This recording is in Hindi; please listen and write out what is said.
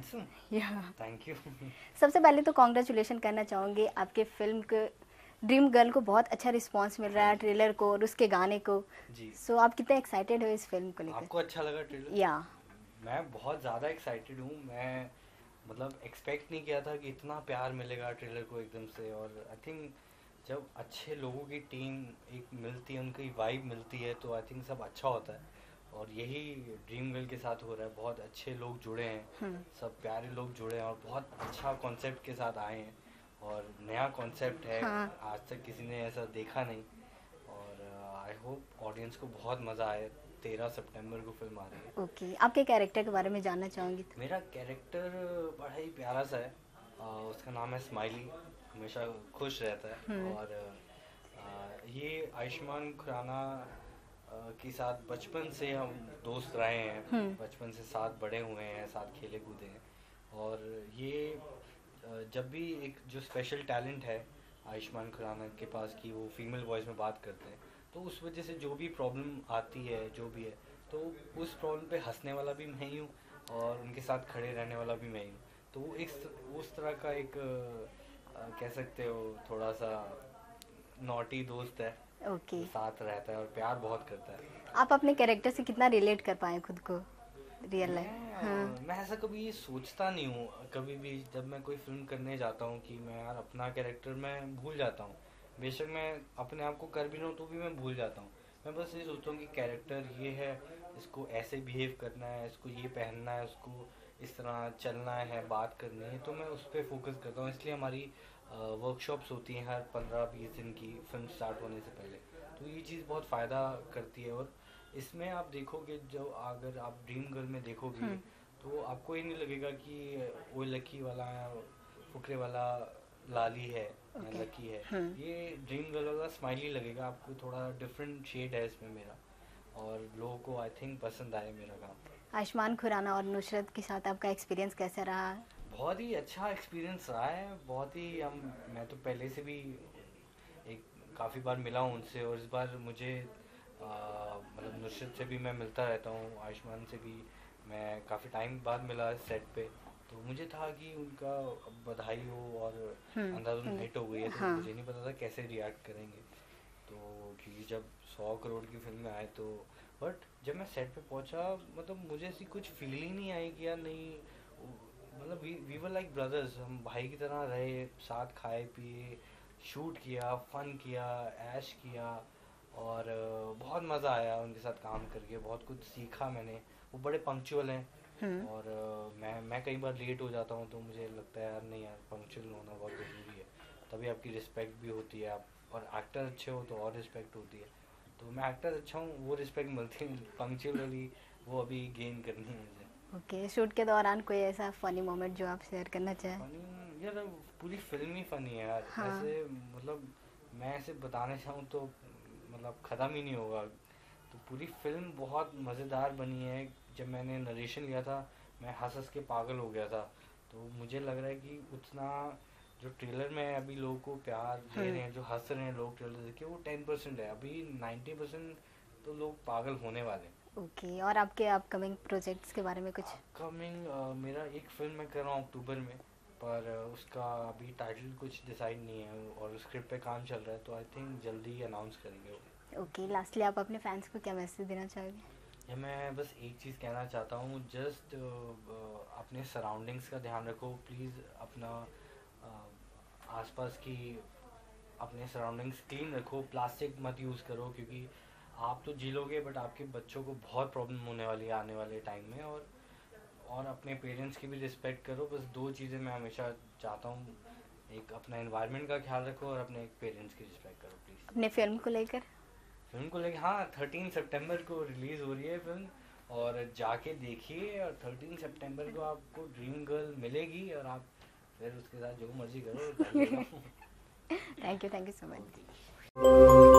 हैंडसम या थैंक यू सबसे पहले तो कॉन्ग्रेचुलेशन करना चाहूँगी आपके फ़िल्म के ड्रीम गर्ल को बहुत अच्छा रिस्पांस मिल रहा है ट्रेलर को और उसके गाने को। जी। सो so, आप कितने एक्साइटेड हो इस फ़िल्म को लेकर? आपको अच्छा लगा ट्रेलर या मैं बहुत ज़्यादा एक्साइटेड हूँ। मैं मतलब एक्सपेक्ट नहीं किया था कि इतना प्यार मिलेगा ट्रेलर को एकदम से और आई थिंक जब अच्छे लोगों की टीम एक मिलती है उनकी वाइब मिलती है तो आई थिंक सब अच्छा होता है। और यही ड्रीम गर्ल के साथ हो रहा है। बहुत अच्छे लोग जुड़े हैं। हम्म, सब प्यारे लोग जुड़े हैं और बहुत अच्छा कॉन्सेप्ट के साथ आए हैं और नया कॉन्सेप्ट है। हाँ। आज तक किसी ने ऐसा देखा नहीं। और आई होप ऑडियंस को बहुत मज़ा आए तेरह सितंबर को फ़िल्म आ रही है। ओके आपके कैरेक्टर के बारे में जानना चाहूँगी? मेरा कैरेक्टर बड़ा ही प्यारा सा है। आ, उसका नाम है स्माइली हमेशा खुश रहता है। हम्म। और आ, ये आयुष्मान खुराना के साथ बचपन से हम दोस्त रहे हैं। हम्म। बचपन से साथ बड़े हुए हैं साथ खेले कूदे हैं। और ये जब भी एक जो स्पेशल टैलेंट है आयुष्मान खुराना के पास कि वो फीमेल वॉइस में बात करते हैं तो उस वजह से जो भी प्रॉब्लम आती है जो भी है तो उस प्रॉब्लम पे हंसने वाला भी मैं ही हूँ और उनके साथ खड़े रहने वाला भी मैं ही हूँ। तो वो इस उस तरह का एक कह सकते हो थोड़ा सा नॉटी दोस्त है। ओके। जो साथ रहता है और प्यार बहुत करता है। आप अपने कैरेक्टर से कितना रिलेट कर पाए खुद को? रियल लाइफ हाँ। मैं ऐसा कभी सोचता नहीं हूँ। कभी भी जब मैं कोई फ़िल्म करने जाता हूँ कि मैं यार अपना कैरेक्टर मैं भूल जाता हूँ। बेशक मैं अपने आप को कर भी हूँ तो भी मैं भूल जाता हूँ। मैं बस ये सोचता हूँ कि कैरेक्टर ये है इसको ऐसे बिहेव करना है इसको ये पहनना है उसको इस तरह चलना है बात करनी है तो मैं उस पर फोकस करता हूँ। इसलिए हमारी वर्कशॉप्स होती हैं हर पंद्रह बीस दिन की फ़िल्म स्टार्ट होने से पहले तो ये चीज़ बहुत फ़ायदा करती है और इसमें आप देखोगे जो अगर आप ड्रीम गर्ल में देखोगे हम्म। तो आपको ये नहीं लगेगा कि वो लकी वाला फुकरे वाला लाली है Okay. लकी है हम्म। ये ड्रीम गर्ल वाला स्माइली लगेगा आपको थोड़ा डिफरेंट शेड है इसमें मेरा और लोगों को आई थिंक पसंद आया मेरा काम आयुष्मान खुराना और नुसरत के साथ आपका एक्सपीरियंस कैसा रहा बहुत ही अच्छा एक्सपीरियंस रहा है। बहुत ही हम मैं तो पहले से भी एक काफ़ी बार मिला हूँ उनसे और इस बार मुझे मतलब नुसरत से भी मैं मिलता रहता हूँ आयुष्मान से भी मैं काफ़ी टाइम बाद मिला सेट पे। तो मुझे था कि उनका बधाई हो और हम्म, हम्म, हिट हो गई है तो हाँ। मुझे नहीं पता था कैसे रिएक्ट करेंगे। तो क्योंकि जब सौ करोड़ की फ़िल्म में आए तो बट जब मैं सेट पे पहुँचा मतलब मुझे ऐसी कुछ फील ही नहीं आई कि यार नहीं मतलब we we were like brothers हम भाई की तरह रहे साथ खाए पिए शूट किया फन किया ऐश किया और बहुत मज़ा आया उनके साथ काम करके। बहुत कुछ सीखा मैंने। वो बड़े पंक्चुअल हैं हम्म, और मैं मैं कई बार लेट हो जाता हूँ तो मुझे लगता है यार नहीं यार पंक्चुअल होना बहुत ज़रूरी है। तभी आपकी रिस्पेक्ट भी होती है। आप और एक्टर अच्छे हो तो और रिस्पेक्ट होती है। तो मैं एक्टर अच्छा हूँ वो रिस्पेक्ट मिलती है पंक्चुअली वो अभी गेन करनी है मुझे। ओके okay, शूट के दौरान कोई ऐसा फनी मोमेंट जो आप शेयर करना चाहें? यार पूरी फ़िल्म ही फनी है यार। हाँ। ऐसे मतलब मैं ऐसे बताने चाहूँ तो मतलब ख़त्म ही नहीं होगा। तो पूरी फ़िल्म बहुत मज़ेदार बनी है। जब मैंने नरेशन लिया था मैं हंस हंस के पागल हो गया था। तो मुझे लग रहा है कि उतना जो ट्रेलर में अभी लोगों को प्यार दे। रहे हैं जो हंस रहे हैं लोग ट्रेलर देख के वो टेन परसेंट है। अभी नाइन्टी परसेंट तो लोग पागल होने वाले हैं। ओके okay, और आपके अपकमिंग प्रोजेक्ट्स के बारे में कुछ? अपकमिंग मेरा एक फ़िल्म मैं कर रहा हूँ अक्टूबर में पर uh, उसका अभी टाइटल कुछ डिसाइड नहीं है और स्क्रिप्ट पे काम चल रहा है तो आई थिंक जल्दी ही अनाउंस करेंगे ओके लास्टली आप अपने फैंस को क्या मैसेज देना चाहोगे? या मैं बस एक चीज़ कहना चाहता हूँ जस्ट अपने सराउंडिंग्स का ध्यान रखो प्लीज़ अपना uh, आसपास की अपने सराउंडिंग्स क्लीन रखो प्लास्टिक मत यूज़ करो क्योंकि आप तो जी लोगे बट आपके बच्चों को बहुत प्रॉब्लम होने वाली है आने वाले टाइम में और और अपने पेरेंट्स की भी रिस्पेक्ट करो। बस दो चीज़ें मैं हमेशा चाहता हूँ। एक अपना इन्वायरमेंट का ख्याल रखो और अपने पेरेंट्स की रिस्पेक्ट करो प्लीज़ अपने फ़िल्म को लेकर? फ़िल्म को लेके हाँ थर्टीन सितंबर को रिलीज़ हो रही है फ़िल्म और जाके देखिए और थर्टीन सितंबर को आपको ड्रीम गर्ल मिलेगी और आप फिर उसके साथ जो मर्ज़ी करो thank you thank you so much